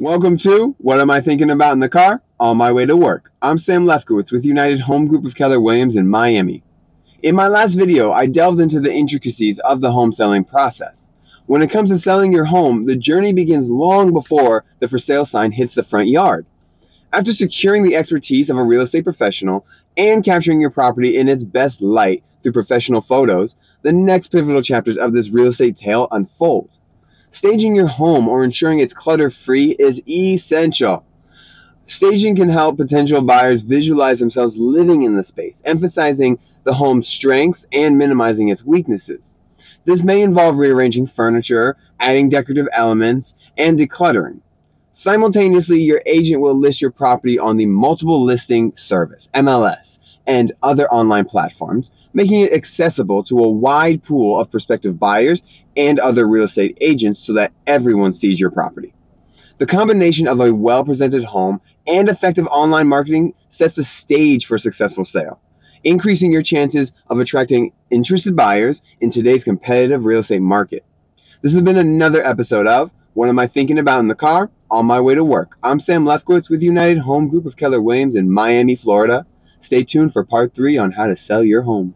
Welcome to What Am I Thinking About in the Car? On my way to work. I'm Sam Lefkowitz with United Home Group of Keller Williams in Miami. In my last video, I delved into the intricacies of the home selling process. When it comes to selling your home, the journey begins long before the for sale sign hits the front yard. After securing the expertise of a real estate professional and capturing your property in its best light through professional photos, the next pivotal chapters of this real estate tale unfold. Staging your home or ensuring it's clutter free is essential. Staging can help potential buyers visualize themselves living in the space, emphasizing the home's strengths and minimizing its weaknesses. This may involve rearranging furniture, adding decorative elements, and decluttering. Simultaneously, your agent will list your property on the multiple listing service, MLS, and other online platforms, making it accessible to a wide pool of prospective buyers and other real estate agents so that everyone sees your property. The combination of a well presented home and effective online marketing sets the stage for a successful sale, increasing your chances of attracting interested buyers in today's competitive real estate market. This has been another episode of What Am I Thinking About in the Car? On my way to work. I'm Sam Lefkowitz with United Home Group of Keller Williams in Miami, Florida. Stay tuned for part three on how to sell your home.